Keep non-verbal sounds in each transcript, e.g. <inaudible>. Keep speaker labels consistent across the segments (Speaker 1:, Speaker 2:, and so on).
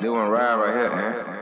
Speaker 1: Want ride right here, man.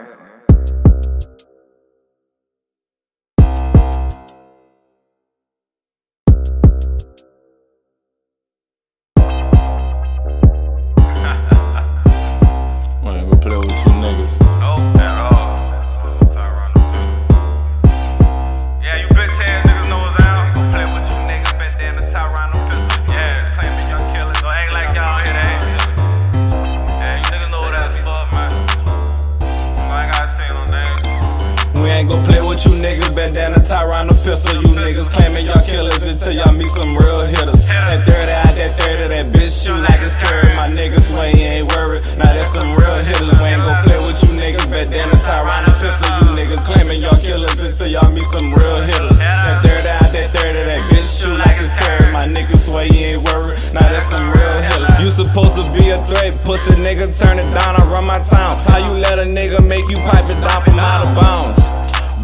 Speaker 2: We
Speaker 3: ain't
Speaker 2: gon' play with you niggas, down the Tyranno pistol. You niggas claiming y'all killers until y'all meet some real hitters. That 30 out, that 30, that bitch shoot like it's curry. My niggas you ain't worried. Now that's some real hitters. We ain't gon' play with you niggas, down the Tyranno pistol. You niggas claiming y'all killers until y'all meet some real hitters. That 30 out, that 30, that bitch shoot like it's curry. My niggas sway, ain't worried. Now that's some real hitters. You supposed to be a threat, pussy nigga, turn it down. I run my town. How you let a nigga make you pipe it down from out of bounds?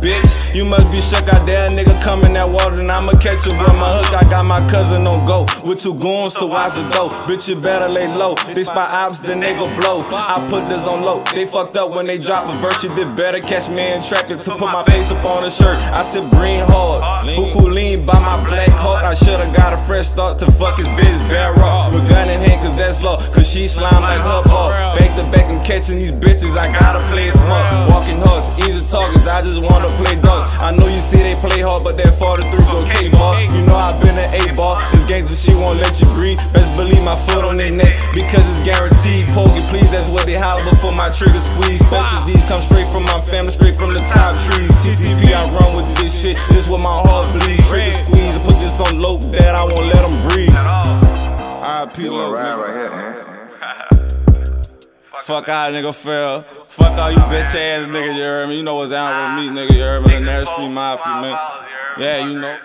Speaker 2: Bitch, you must be shook out there, nigga coming that water, and I'ma catch you with my hook. I got my cousin on go with two goons to watch the dough. Bitch, you better lay low. They spot ops, then they go blow. I put this on low. They fucked up when they drop a verse. You did better catch me in traffic to put my face up on a shirt. I sip green hard, buku lean by my black heart. I should've got a fresh start to fuck his bitch bare raw. With gun in hand, cause. Cause she slime like her fault. Back to back, I'm catching these bitches. I gotta play it smart. Walking horse, easy talkers. I just wanna play dog. I know you see they play hard, but that 43 go K ball. You know I've been an A ball. This game that she won't let you breathe. Best believe my foot on their neck because it's guaranteed. Poke it, please. That's what they holler before my trigger squeeze. Special these come straight from my family, straight from the top trees.
Speaker 1: They
Speaker 2: RIP
Speaker 1: want ride right here, man. <laughs>
Speaker 2: Fuck out, nigga, fail. Fuck all you bitch ass niggas, you heard me? You know what's down with me, nigga, you heard me? The Nursery Mafia, man. Yeah, you know.